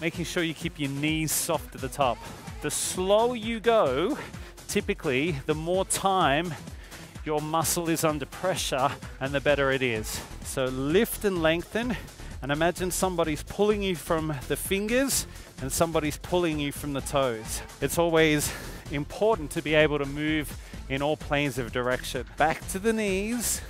making sure you keep your knees soft at the top. The slower you go, typically, the more time your muscle is under pressure and the better it is. So lift and lengthen and imagine somebody's pulling you from the fingers and somebody's pulling you from the toes. It's always important to be able to move in all planes of direction. Back to the knees,